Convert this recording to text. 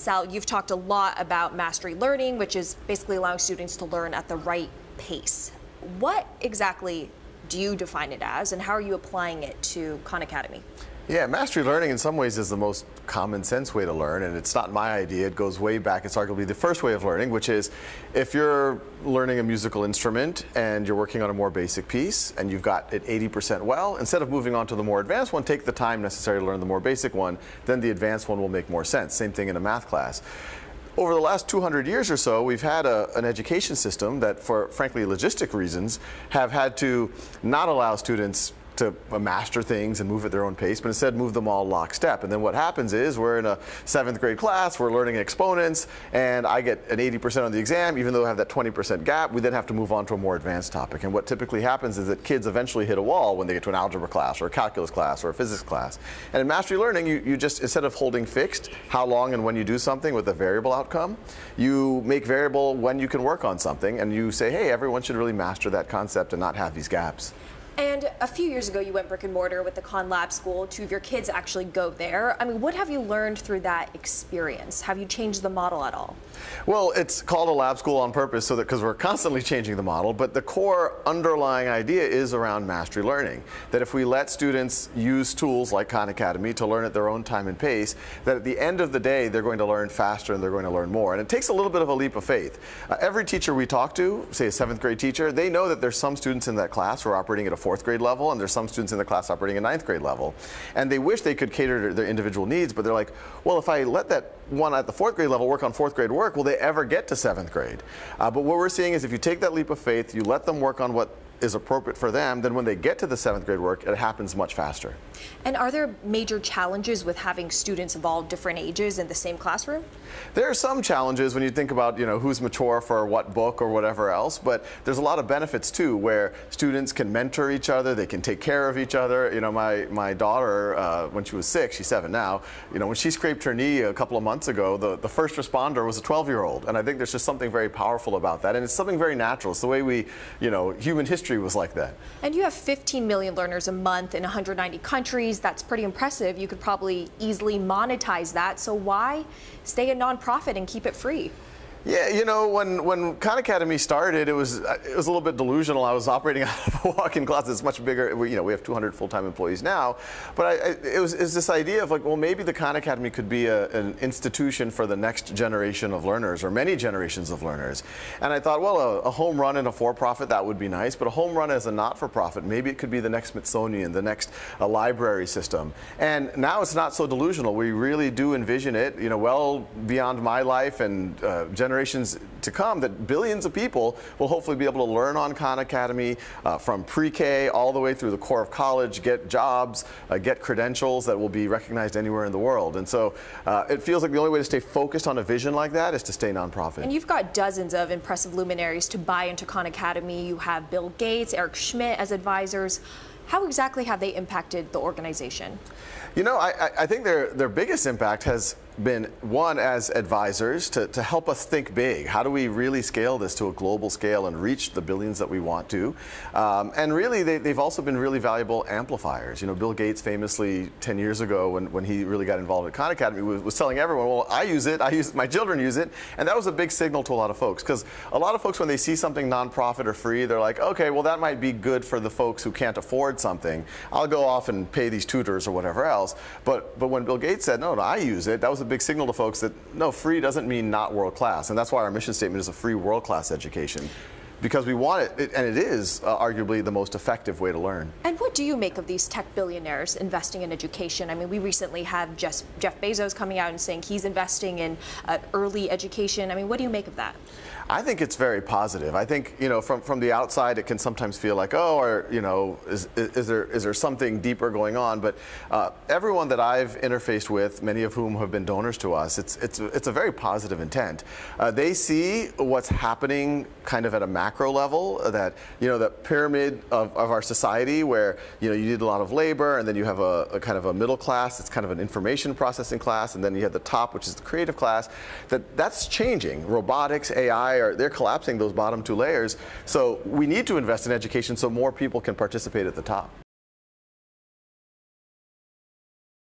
Sal, you've talked a lot about mastery learning, which is basically allowing students to learn at the right pace. What exactly do you define it as, and how are you applying it to Khan Academy? Yeah, mastery learning in some ways is the most common sense way to learn, and it's not my idea. It goes way back. It's arguably the first way of learning, which is if you're learning a musical instrument and you're working on a more basic piece and you've got it 80% well, instead of moving on to the more advanced one, take the time necessary to learn the more basic one, then the advanced one will make more sense. Same thing in a math class over the last 200 years or so, we've had a, an education system that, for frankly logistic reasons, have had to not allow students to uh, master things and move at their own pace, but instead move them all lockstep. And then what happens is we're in a seventh grade class, we're learning exponents, and I get an 80% on the exam, even though I have that 20% gap, we then have to move on to a more advanced topic. And what typically happens is that kids eventually hit a wall when they get to an algebra class or a calculus class or a physics class. And in mastery learning, you, you just, instead of holding fixed how long and when you do something with a variable outcome, you make variable when you can work on something, and you say, hey, everyone should really master that concept and not have these gaps. And a few years ago, you went brick and mortar with the Khan Lab School. Two of your kids actually go there. I mean, what have you learned through that experience? Have you changed the model at all? Well, it's called a lab school on purpose so that because we're constantly changing the model, but the core underlying idea is around mastery learning. That if we let students use tools like Khan Academy to learn at their own time and pace, that at the end of the day, they're going to learn faster and they're going to learn more. And it takes a little bit of a leap of faith. Uh, every teacher we talk to, say a seventh grade teacher, they know that there's some students in that class who are operating at a fourth grade level, and there's some students in the class operating at ninth grade level. And they wish they could cater to their individual needs, but they're like, well, if I let that one at the fourth grade level work on fourth grade work, will they ever get to seventh grade? Uh, but what we're seeing is if you take that leap of faith, you let them work on what is appropriate for them, then when they get to the seventh grade work, it happens much faster. And are there major challenges with having students of all different ages in the same classroom? There are some challenges when you think about, you know, who's mature for what book or whatever else, but there's a lot of benefits too, where students can mentor each other, they can take care of each other. You know, my, my daughter, uh, when she was six, she's seven now, you know, when she scraped her knee a couple of months ago, the, the first responder was a 12-year-old, and I think there's just something very powerful about that, and it's something very natural. It's the way we, you know, human history was like that. And you have 15 million learners a month in 190 countries. That's pretty impressive. You could probably easily monetize that. So why stay a nonprofit and keep it free? Yeah, you know, when, when Khan Academy started, it was it was a little bit delusional. I was operating out of a walk-in closet. It's much bigger. We, you know, we have 200 full-time employees now, but I, I, it was is this idea of like, well, maybe the Khan Academy could be a, an institution for the next generation of learners or many generations of learners. And I thought, well, a, a home run and a for-profit that would be nice, but a home run as a not-for-profit, maybe it could be the next Smithsonian, the next a library system. And now it's not so delusional. We really do envision it, you know, well beyond my life and uh, generations to come that billions of people will hopefully be able to learn on Khan Academy uh, from pre-K all the way through the core of college, get jobs, uh, get credentials that will be recognized anywhere in the world. And so uh, it feels like the only way to stay focused on a vision like that is to stay nonprofit. And you've got dozens of impressive luminaries to buy into Khan Academy. You have Bill Gates, Eric Schmidt as advisors. How exactly have they impacted the organization? You know, I, I think their, their biggest impact has been one as advisors to, to help us think big. How do we really scale this to a global scale and reach the billions that we want to? Um, and really, they, have also been really valuable amplifiers. You know, Bill Gates famously 10 years ago when, when he really got involved at Khan Academy was, was telling everyone, well, I use it, I use it, my children use it. And that was a big signal to a lot of folks because a lot of folks, when they see something nonprofit or free, they're like, okay, well, that might be good for the folks who can't afford something. I'll go off and pay these tutors or whatever else. But, but when Bill Gates said, no, no, I use it, that was a big signal to folks that no, free doesn't mean not world class. And that's why our mission statement is a free world class education because we want it, and it is uh, arguably the most effective way to learn. And what do you make of these tech billionaires investing in education? I mean, we recently had Jeff, Jeff Bezos coming out and saying he's investing in uh, early education. I mean, what do you make of that? I think it's very positive. I think you know from from the outside it can sometimes feel like oh or you know is, is there is there something deeper going on? But uh, everyone that I've interfaced with, many of whom have been donors to us, it's it's it's a very positive intent. Uh, they see what's happening kind of at a macro level. That you know the pyramid of, of our society where you know you need a lot of labor and then you have a, a kind of a middle class. It's kind of an information processing class, and then you have the top, which is the creative class. That that's changing. Robotics, AI are they're collapsing those bottom two layers. So we need to invest in education so more people can participate at the top.